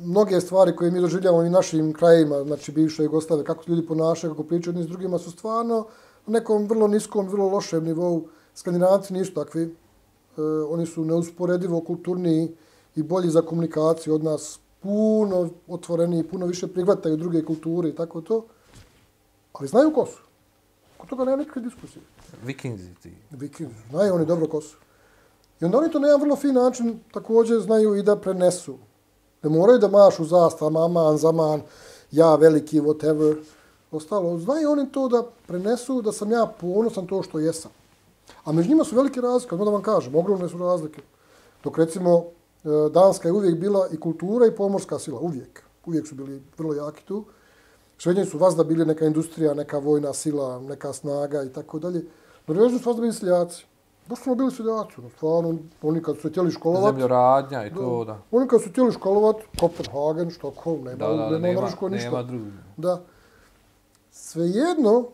mnoge stvari koje mi doživljamo i našim krajima, znači bivše Jugoslavije, kako se ljudi ponašaju, kako pričaju jedni s drugima, su stvarno na nekom vrlo niskom, vrlo lošem nivou. Skandinavci nisu takvi. E, oni su neusporedivo kulturniji i bolji za komunikaciju od nas, puno otvoreniji, puno više prihvataju druge kulture i tako to. Ali znaju ko su. Kod toga nema nikakve diskusije. Vikingzi ti. Vikingzi. Znaju oni dobro ko su. I onda oni to na jedan vrlo fin način također znaju i da prenesu. Ne moraju da mašu zastav, maman, zaman, ja veliki, whatever. Ostalo, znaju oni to da prenesu da sam ja ponosan to što jesam. A među njima su velike razlike, da vam kažem, ogromne su razlike. Dok recimo Danska je uvijek bila i kultura i pomorska sila, uvijek. Uvijek su bili vrlo jaki tu. Švednji su vazda bili neka industrija, neka vojna sila, neka snaga i tako dalje. Norvežni su vazda bili seljaci. Baš smo bili seljaci, no, stvarno, oni kad su htjeli školovat... Zemljoradnja i to, da. Oni kad su htjeli školovat, Kopenhagen, Štokholm, nema, da, da, nema, nema, ništa. nema drugi. Da. Svejedno,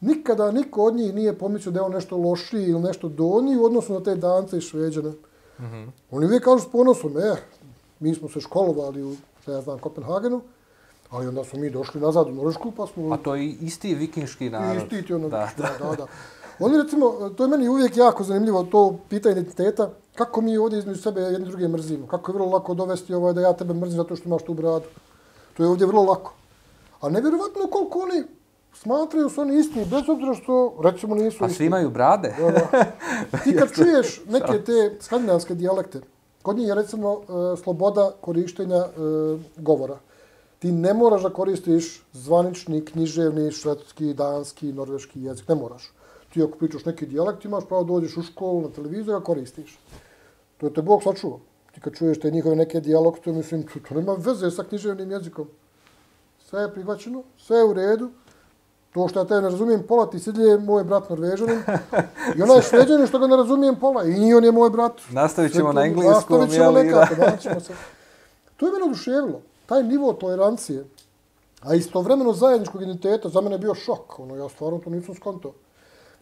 nikada niko od njih nije pomislio da je on nešto lošiji ili nešto doniji u odnosu na te dance i šveđane. Mm -hmm. Oni uvijek kažu s ponosom, eh, mi smo se školovali u, ne znam, Kopenhagenu, Ali onda smo mi došli nazad u Norvešku, pa smo... A to je isti vikinški narod. Isti ti ono, da, da, da, da. Oni recimo, to je meni uvijek jako zanimljivo, to pitanje identiteta, kako mi ovdje između sebe jedni druge mrzimo. Kako je vrlo lako dovesti ovaj da ja tebe mrzim zato što imaš tu bradu. To je ovdje vrlo lako. A nevjerovatno koliko oni smatraju su oni istini, bez obzira što, recimo, nisu istini. A svi imaju brade? Da, da. [laughs] Ti kad čuješ neke te skandinavske dijalekte, kod njih je recimo e, sloboda korištenja e, govora ti ne moraš da koristiš zvanični, književni, švedski, danski, norveški jezik. Ne moraš. Ti ako pričaš neki dijalekt, imaš pravo dođeš u školu, na televiziju, ga koristiš. To je te Bog sačuva. Ti kad čuješ te njihove neke dijalogte, mislim, to, to nema veze sa književnim jezikom. Sve je prihvaćeno, sve je u redu. To što ja te ne razumijem pola, ti sidlje je moj brat Norvežanin. I onaj [laughs] šveđanin što ga ne razumijem pola, i on je moj brat. Nastavit ćemo na engleskom, Nastavit ćemo nekako, [laughs] se. To je mene oduševilo taj nivo tolerancije, a istovremeno zajedničkog identiteta, za mene je bio šok. Ono, ja stvarno to nisam skonto.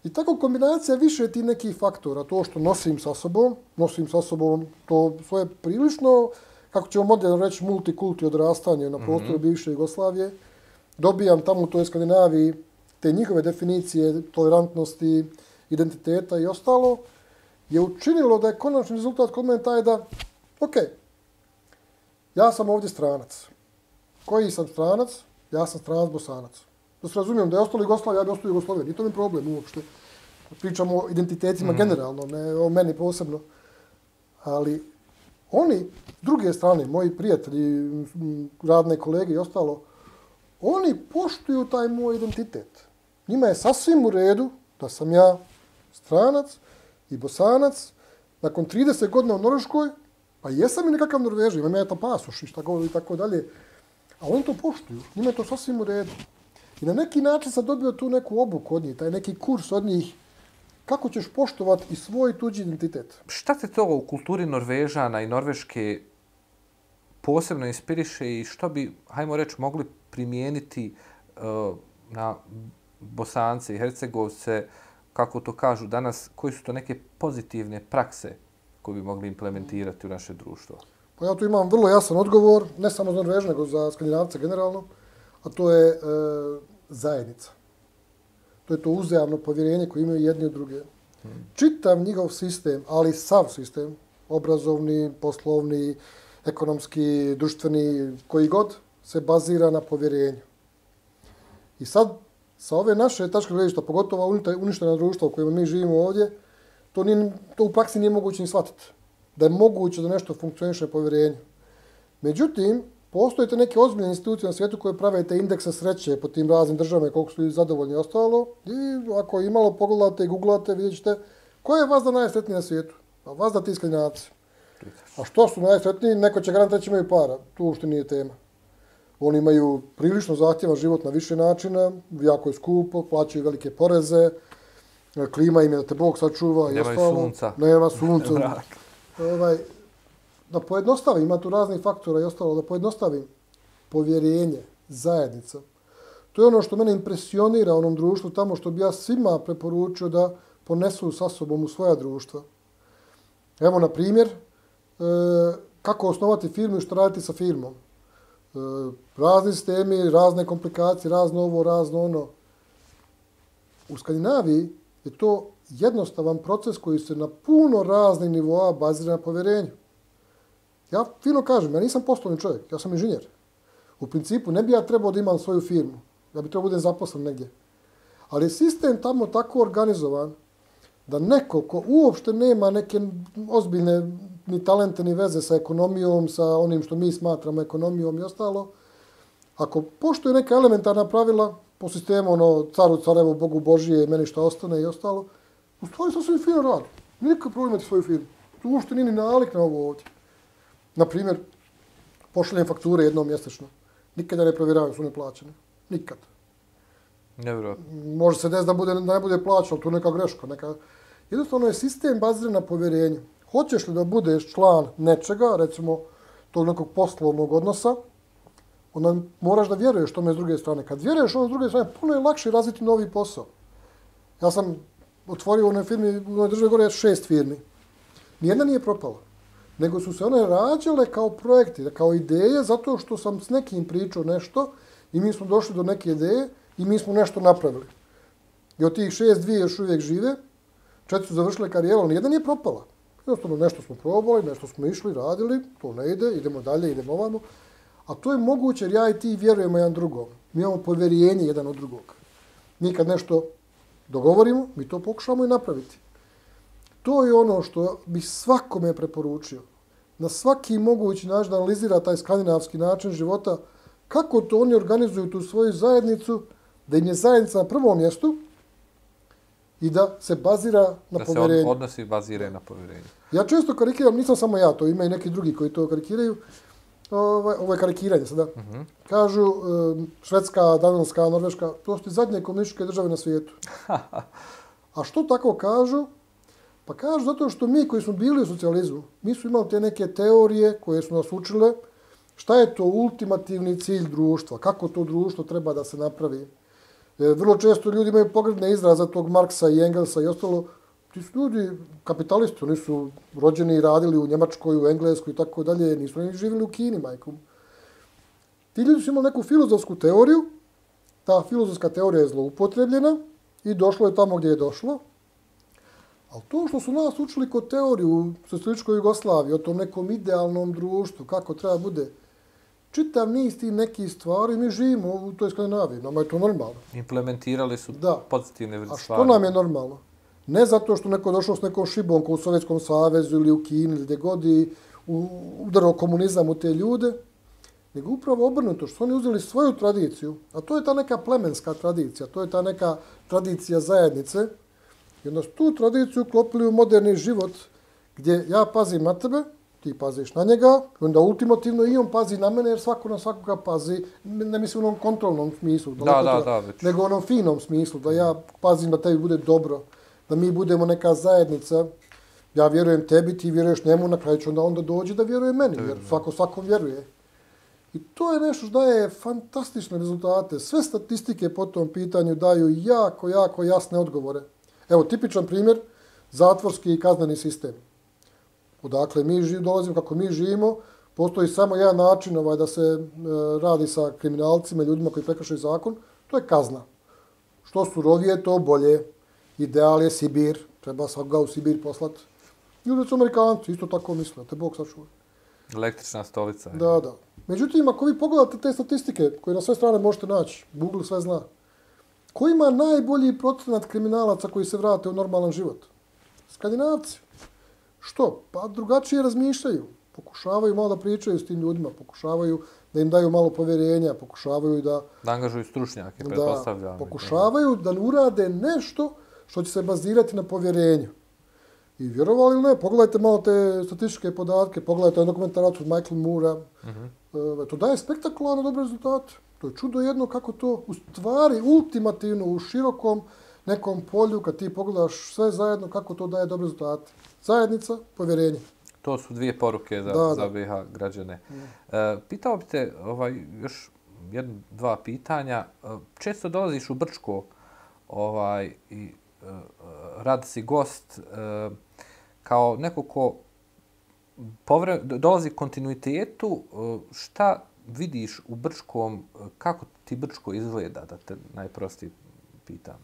I tako kombinacija više ti nekih faktora, to što nosim sa sobom, nosim sa sobom to svoje prilično, kako ćemo moderno reći, multikulti odrastanje na prostoru mm -hmm. bivše Jugoslavije, dobijam tamo u toj Skandinaviji te njihove definicije tolerantnosti, identiteta i ostalo, je učinilo da je konačni rezultat kod mene taj da, okay, Ja sam ovdje stranac. Koji sam stranac? Ja sam stranac bosanac. Da se razumijem, da je ostalo Jugoslavija, ja bi ostalo Jugoslavija. Nije to mi problem uopšte. Pričamo o identitetima mm. generalno, ne o meni posebno. Ali oni, druge strane, moji prijatelji, radne kolege i ostalo, oni poštuju taj moj identitet. Njima je sasvim u redu da sam ja stranac i bosanac. Nakon 30 godina u Norveškoj, Pa jesam i nekakav Norvežan, imam ja tam pasoš i šta govori i tako dalje. A oni to poštuju, njima je to sasvim u redu. I na neki način sam dobio tu neku obuku od njih, taj neki kurs od njih, kako ćeš poštovati i svoj tuđi identitet. Šta te to u kulturi Norvežana i Norveške posebno inspiriše i što bi, hajmo reći, mogli primijeniti uh, na Bosance i Hercegovce, kako to kažu danas, koji su to neke pozitivne prakse koje bi mogli implementirati u naše društvo? Pa ja tu imam vrlo jasan odgovor, ne samo za Norveža, nego za Skandinavce generalno, a to je e, zajednica. To je to uzajamno povjerenje koje imaju jedni od druge. Čitav njihov sistem, ali sav sistem, obrazovni, poslovni, ekonomski, društveni, koji god, se bazira na povjerenju. I sad, sa ove naše tačke gledišta, pogotovo uništena društva u kojima mi živimo ovdje, to, nije, to u praksi nije moguće ni shvatiti. Da je moguće da nešto funkcioniše na povjerenju. Međutim, postojite neke ozbiljne institucije na svijetu koje prave te indekse sreće po tim raznim državama koliko su zadovoljni i ostalo. I ako imalo pogledate i googlate, vidjet ćete ko je vas da najsretniji na svijetu. Pa vas da ti skandinavci. A što su najsretniji, neko će garant reći imaju para. Tu uopšte nije tema. Oni imaju prilično zahtjevan život na više načina, jako je skupo, plaćaju velike poreze, klima im je da te Bog sačuva i ostalo. Nema sunca. Nema sunca. [laughs] ovaj, da pojednostavim, ima tu raznih faktora i ostalo, da pojednostavim povjerenje, zajednica. To je ono što mene impresionira onom društvu, tamo što bi ja svima preporučio da ponesu sa sobom u svoja društva. Evo, na primjer, E, kako osnovati firmu i što raditi sa firmom. E, razni sistemi, razne komplikacije, razno ovo, razno ono. U Skandinaviji je to jednostavan proces koji se na puno raznih nivoa bazira na povjerenju. Ja fino kažem, ja nisam poslovni čovjek, ja sam inženjer. U principu ne bi ja trebao da imam svoju firmu, ja bi trebao budem zaposlen negdje. Ali sistem tamo tako organizovan da neko ko uopšte nema neke ozbiljne ni talente ni veze sa ekonomijom, sa onim što mi smatramo ekonomijom i ostalo, ako poštuje neka elementarna pravila po sistemu ono caru, carevo, Bogu Božije, meni što ostane i ostalo, u stvari sasvim fino radi. Nikakav problem imati svoju firmu. Tu uopšte nije ni nalik na ovo ovdje. Na primjer, pošaljem fakture jednom mjesečno. Nikada ne provjeravaju su ne plaćene. Nikad. Nevjerojatno. Može se desiti da, bude, da ne bude plaćeno, to neka greška. Neka... Jednostavno je sistem baziran na povjerenju. Hoćeš li da budeš član nečega, recimo tog nekog poslovnog odnosa, onda moraš da vjeruješ tome s druge strane. Kad vjeruješ ono s druge strane, puno je lakše razviti novi posao. Ja sam otvorio u onoj firmi, u onoj državi gore šest firmi. Nijedna nije propala nego su se one rađale kao projekti, kao ideje, zato što sam s nekim pričao nešto i mi smo došli do neke ideje i mi smo nešto napravili. I od tih šest, dvije još uvijek žive, četiri su završile karijeru, ali nijedna nije propala. Jednostavno, nešto smo probali, nešto smo išli, radili, to ne ide, idemo dalje, idemo ovamo. A to je moguće jer ja i ti vjerujemo jedan drugom. Mi imamo povjerijenje jedan od drugog. Mi kad nešto dogovorimo, mi to pokušamo i napraviti. To je ono što bih svakome preporučio na svaki mogući način da analizira taj skandinavski način života, kako to oni organizuju tu svoju zajednicu, da im je zajednica na prvom mjestu i da se bazira na da povjerenju. Da se odnosi bazire na povjerenju. Ja često karikiram, nisam samo ja, to ima i neki drugi koji to karikiraju, ovaj, ovo je karikiranje sada. Uh mhm. -huh. Kažu Švedska, Danilska, Norveška, to su zadnje komunističke države na svijetu. [laughs] A što tako kažu? Pa kažu zato što mi koji smo bili u socijalizmu, mi su imali te neke teorije koje su nas učile šta je to ultimativni cilj društva, kako to društvo treba da se napravi. E, vrlo često ljudi imaju pogredne izraza tog Marksa i Engelsa i ostalo. Ti su ljudi kapitalisti, oni su rođeni i radili u Njemačkoj, u Engleskoj i tako dalje, nisu oni živjeli u Kini, majkom. Ti ljudi su imali neku filozofsku teoriju, ta filozofska teorija je zloupotrebljena i došlo je tamo gdje je došlo, Ali to što su nas učili kod teoriju u Socijaličkoj Jugoslaviji, o tom nekom idealnom društvu, kako treba bude, čitav niz tih nekih stvari, mi živimo u toj Skandinaviji, nama je to normalno. Implementirali su da. pozitivne stvari. A što nam je normalno? Ne zato što neko došao s nekom šibom u Sovjetskom savezu ili u Kini ili gdje god i udarao komunizam u te ljude, nego upravo obrnuto što su oni uzeli svoju tradiciju, a to je ta neka plemenska tradicija, to je ta neka tradicija zajednice, I onda su tu tradiciju klopili u moderni život gdje ja pazim na tebe, ti paziš na njega, onda ultimativno i on pazi na mene, jer svako na svakoga pazi, ne mislim u onom kontrolnom smislu, Da, da, da, već. nego u onom finom smislu, da ja pazim da tebi bude dobro, da mi budemo neka zajednica, ja vjerujem tebi, ti vjeruješ njemu, na kraju će onda onda dođe da vjeruje meni, jer svako svakom vjeruje. I to je nešto što daje fantastične rezultate. Sve statistike po tom pitanju daju jako, jako jasne odgovore. Evo, tipičan primjer, zatvorski i kazneni sistem. Odakle mi živ, dolazimo, kako mi živimo, postoji samo jedan način ovaj, da se e, radi sa kriminalcima, ljudima koji prekršaju zakon, to je kazna. Što surovije, to bolje. Ideal je Sibir, treba svakoga u Sibir poslati. Ljudi su Amerikanci, isto tako misle, te Bog sačuva. Električna stolica. Da, da. Međutim, ako vi pogledate te statistike koje na sve strane možete naći, Google sve zna, ko ima najbolji procenat kriminalaca koji se vrate u normalan život? Skandinavci. Što? Pa drugačije razmišljaju. Pokušavaju malo da pričaju s tim ljudima, pokušavaju da im daju malo povjerenja, pokušavaju da, Da angažuju stručnjake, da pokušavaju da urade nešto što će se bazirati na povjerenju. I vjerovali ili ne, pogledajte malo te statističke podatke, pogledajte dokumentarac od Michael Moora. Uh -huh. To daje spektakularno dobre rezultate. To je čudo jedno kako to u stvari ultimativno u širokom nekom polju, kad ti pogledaš sve zajedno, kako to daje dobre rezultate. Zajednica, povjerenje. To su dvije poruke za, Da, za. BiH građane. E, pitao bi te ovaj, još jedno, dva pitanja. E, često dolaziš u Brčko ovaj, i e, radi si gost e, kao neko ko povre, dolazi kontinuitetu. E, šta vidiš u Brčkom, e, kako ti Brčko izgleda, da te najprostije pitam?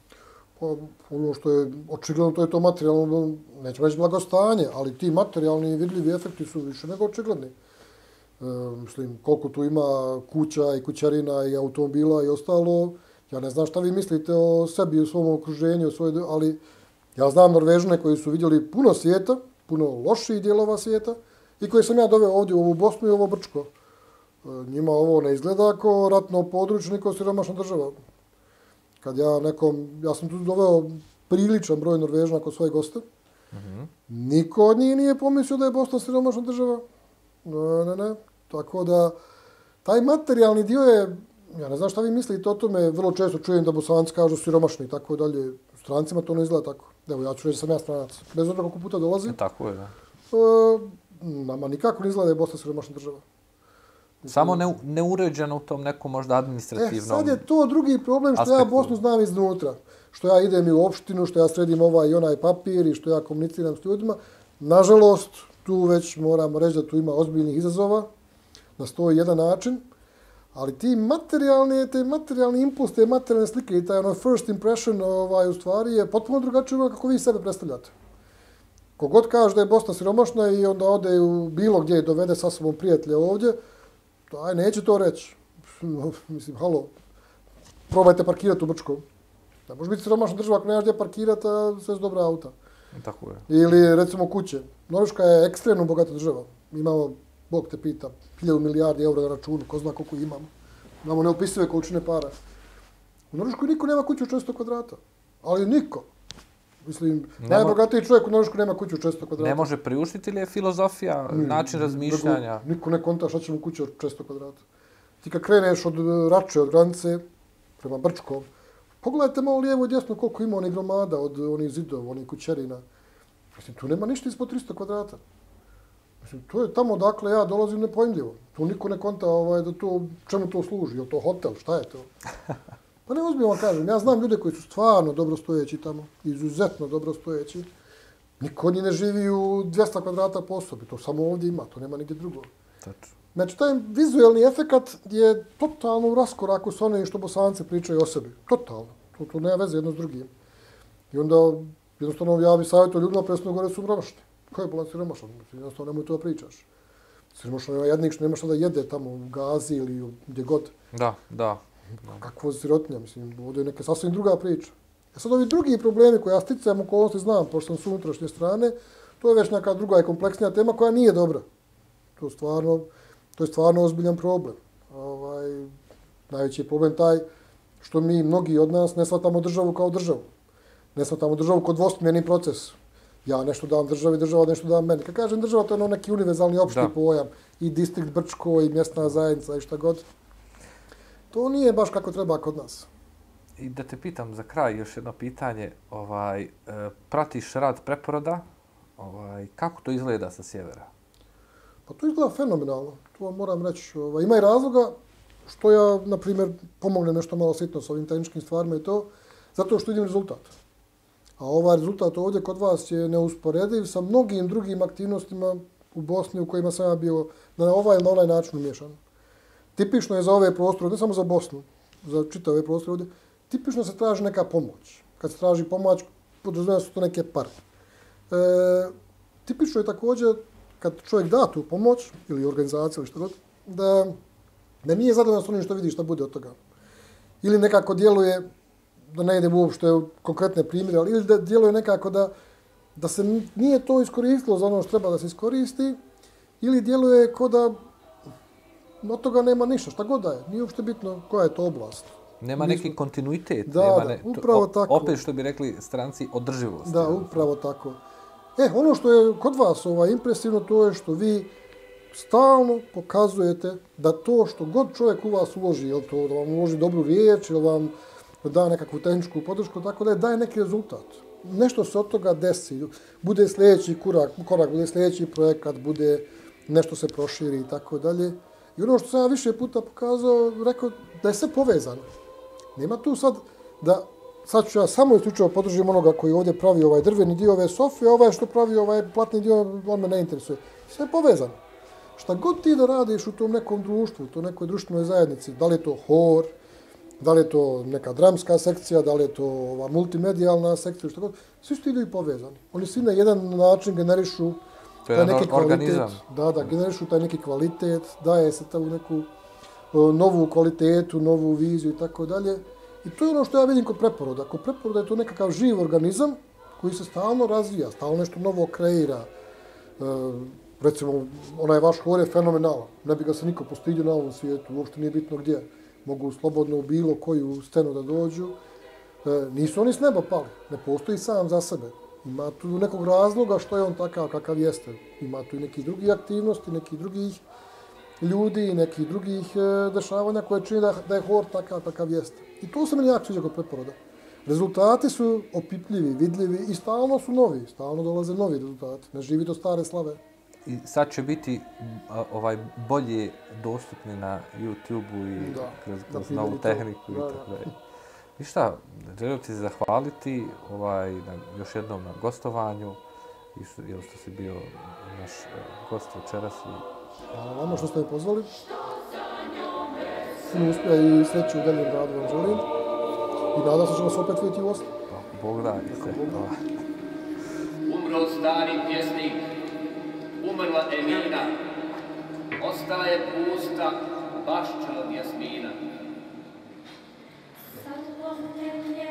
Pa, ono što je očigledno, to je to materijalno, ono, nećemo reći blagostanje, ali ti materijalni i vidljivi efekti su više nego očigledni. E, mislim, koliko tu ima kuća i kućarina i automobila i ostalo, ja ne znam šta vi mislite o sebi, o svom okruženju, o svoj, ali ja znam Norvežane koji su vidjeli puno svijeta, puno loših dijelova svijeta i koje sam ja doveo ovdje u ovu Bosnu i ovo Brčko. E, njima ovo ne izgleda kao ratno područje, niko siromašna država. Kad ja nekom, ja sam tu doveo priličan broj Norvežana kod svoje goste, mm -hmm. niko od njih nije pomislio da je Bosna siromašna država. Ne, ne, ne. Tako da, taj materijalni dio je, ja ne znam šta vi mislite o tome, vrlo često čujem da bosanci kažu siromašni i tako dalje. Strancima to ne izgleda tako. Evo, ja ću reći da sam ja stranac. Bez obzira koliko puta dolazim. E, tako je, da. E, nama nikako ne izgleda da je Bosna siromašna država. Samo ne, neuređeno u tom nekom možda E, administrativnom... sad je to drugi problem što ja aspektu. Bosnu znam iznutra. Što ja idem i u opštinu, što ja sredim ovaj i onaj papir i što ja komuniciram s ljudima. Nažalost, tu već moramo reći da tu ima ozbiljnih izazova na sto i jedan način. Ali ti materijalni, te materijalni impuls, te materijalne slike i taj ono first impression ovaj, u stvari je potpuno drugačije ono kako vi sebe predstavljate. Kogod kaže da je Bosna siromašna i onda ode u bilo gdje i dovede sa sobom prijatelja ovdje, aj, neće to reći. Mislim, halo, probajte parkirati u Brčkom. Da može biti siromašna država ako nemaš gdje parkirati, a sve su dobra auta. Tako je. Ili recimo kuće. Norveška je ekstremno bogata država. Imamo, Bog te pita, 1000 milijardi eura na računu, ko zna koliko imamo. Imamo neopisive količine para. U Norveškoj niko nema kuću od 400 kvadrata. Ali niko. Mislim, Nema- najbogatiji čovjek u Norveškoj nema kuću od 400 kvadrata. Ne može priuštiti ili je filozofija, način razmišljanja? Nego Niko ne konta šta će mu kuća od 400 kvadrata. Ti kad kreneš od e, Rače, od granice, prema Brčkom, pogledajte malo lijevo i desno koliko ima onih gromada od onih zidova, onih kućerina. Mislim, tu nema ništa ispod 300 kvadrata. Mislim, to je tamo dakle ja dolazim nepojmljivo. Tu niko ne konta ovaj, da to, čemu to služi, je li to hotel, šta je to? [laughs] Pa ne ozbiljno kažem, ja znam ljude koji su stvarno dobrostojeći tamo, izuzetno dobrostojeći. Niko od njih ne živi u 200 kvadrata po osobi, to samo ovdje ima, to nema nigdje drugo. Tačno. Znači, taj vizualni efekat je totalno u raskoraku s onim što bosanci pričaju o sebi. Totalno. To, to nema veze jedno s drugim. I onda, jednostavno, ja bih savjetio ljudima presno gore su siromašni. Ko je bolan siromašan? Jednostavno, nemoj to da pričaš. Siromašan je jednik što nema šta da jede tamo u Gazi ili gdje god. Da, da. Kakvo sirotinja, mislim, ovdje je neka sasvim druga priča. E sad ovi drugi problemi koje ja sticajem okolnosti znam, pošto sam s unutrašnje strane, to je već neka druga i kompleksnija tema koja nije dobra. To stvarno, to je stvarno ozbiljan problem. Ovaj, najveći je problem taj što mi, mnogi od nas, ne shvatamo državu kao državu. Ne shvatamo državu kao dvosmjerni proces. Ja nešto dam državi, država nešto dam meni. Kad kažem država, to je ono neki univerzalni opšti Da. pojam. I distrikt Brčko, i mjesna zajednica, i šta god. To nije baš kako treba kod nas. I da te pitam za kraj još jedno pitanje. Ovaj, e, pratiš rad preporoda? Ovaj, kako to izgleda sa sjevera? Pa to izgleda fenomenalno, to vam moram reći. Ovaj, ima i razloga što ja, na primjer, pomognem nešto malo sitno s ovim tehničkim stvarima i to, zato što vidim rezultat. A ovaj rezultat ovdje kod vas je neusporediv sa mnogim drugim aktivnostima u Bosni u kojima sam ja bio na ovaj ili na onaj način umješan. Tipično je za ove prostore, ne samo za Bosnu, za čitave prostore ovdje, tipično se traži neka pomoć. Kad se traži pomoć, podrazumijeva su to neke pare. E, tipično je također kad čovjek da tu pomoć, ili organizacija ili što god, da, da nije zadovoljan s onim što vidi šta bude od toga. Ili nekako djeluje, da ne idem uopšte u konkretne primjere, ali ili da djeluje nekako da, da se nije to iskoristilo za ono što treba da se iskoristi, ili djeluje ko da od toga nema ništa, šta god da je, nije uopšte bitno koja je to oblast. Nema Mi neki kontinuitet. Da, nema da, ne, to- upravo o- tako. Opet što bi rekli stranci, održivost. Da, upravo tako. E, ono što je kod vas ovaj, impresivno, to je što vi stalno pokazujete da to što god čovjek u vas uloži, jel to da vam uloži dobru riječ, ili vam da nekakvu tehničku podršku, tako da je, daje neki rezultat. Nešto se od toga desi, bude sljedeći korak, korak bude sljedeći projekat, bude nešto se proširi i tako dalje. I ono što sam ja više puta pokazao, rekao da je sve povezano. Nema tu sad da sad ću ja samo isključivo podržim onoga koji ovdje pravi ovaj drveni dio ove sofije, ovaj što pravi ovaj platni dio, on me ne interesuje. Sve je povezano. Šta god ti da radiš u tom nekom društvu, u toj nekoj društvenoj zajednici, da li je to hor, da li je to neka dramska sekcija, da li je to ova multimedijalna sekcija, šta god, svi su ti ljudi povezani. Oni svi na jedan način generišu To je taj neki organizam. kvalitet. Da, da, generišu taj neki kvalitet, daje se ta u neku o, novu kvalitetu, novu viziju i tako dalje. I to je ono što ja vidim kod preporoda. Kod preporoda je to nekakav živ organizam koji se stalno razvija, stalno nešto novo kreira. E, recimo, onaj vaš hor je fenomenalan. Ne bi ga se niko postidio na ovom svijetu, uopšte nije bitno gdje. Mogu slobodno u bilo koju stenu da dođu. E, nisu oni s neba pali, ne postoji sam za sebe. Ima tu nekog razloga što je on takav kakav jeste. Ima tu i neki drugi aktivnosti, neki drugih ljudi i nekih drugih e, dešavanja koje čini da, da je hor takav kakav jeste. I to se meni jako sviđa kod preporoda. Rezultati su opipljivi, vidljivi i stalno su novi, stalno dolaze novi rezultati. Ne živi do stare slave. I sad će biti a, ovaj bolje dostupni na YouTube-u i Da, kroz, kroz novu tehniku i tako da. dalje. Ništa, želim ti se zahvaliti ovaj, na, još jednom na gostovanju i što, jel što si bio naš e, gost večeras i Hvala vama što ste me pozvali. Puno uspjeha i sreće u daljem radu vam želim. I nadam se da ćemo se opet vidjeti u Oslu. pa, Bog da. Se, hvala. Umro stari pjesnik, umrla Emina, ostala je pusta bašća od Jasmina. Amen.